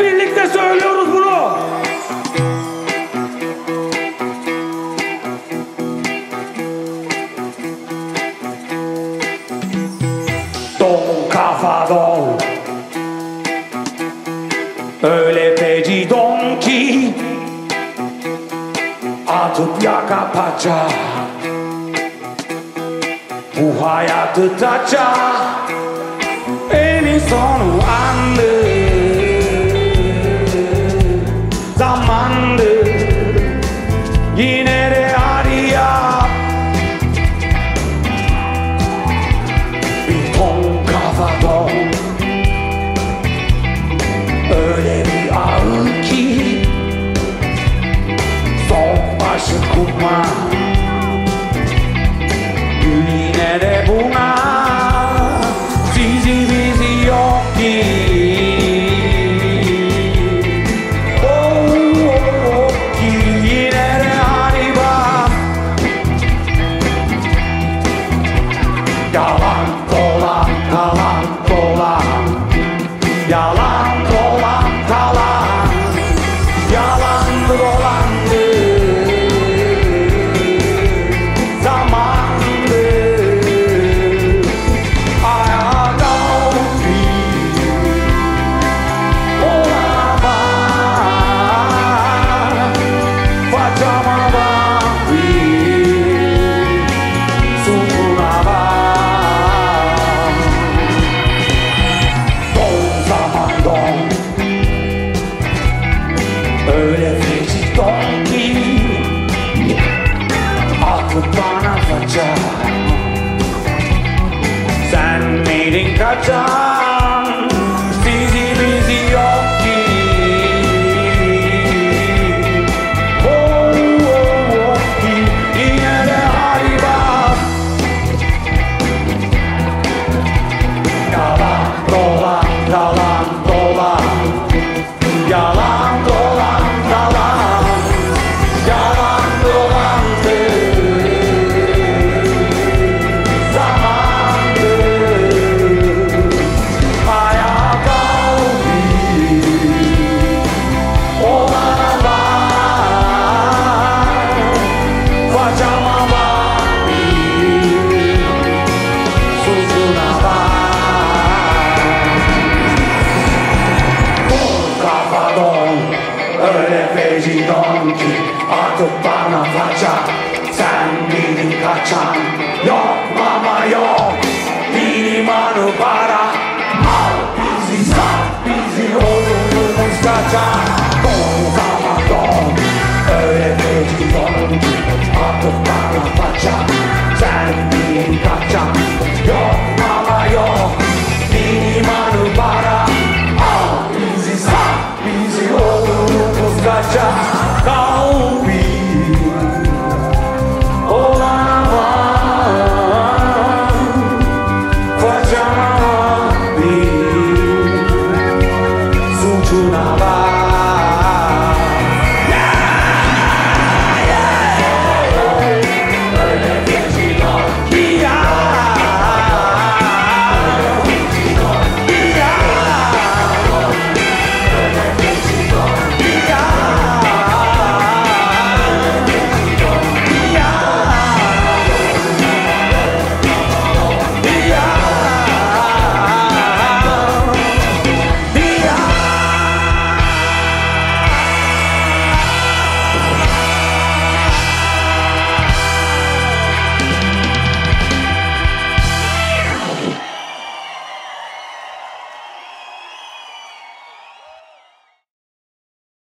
Hep birlikte söylüyoruz bunu. Don kafa don. Öyle peci don ki atıp yaka paça. Bu hayatı taça. En sonu andır. Zamandı Yine de yap Bir ton kafa don Öyle bir ağır ki. Son başı kuma 国王，他。Öyle feci don ki Aklı bana faça Sen miydin kaçan öyle veriyorsun ki Artık bana faça Sen benim kaçan yok.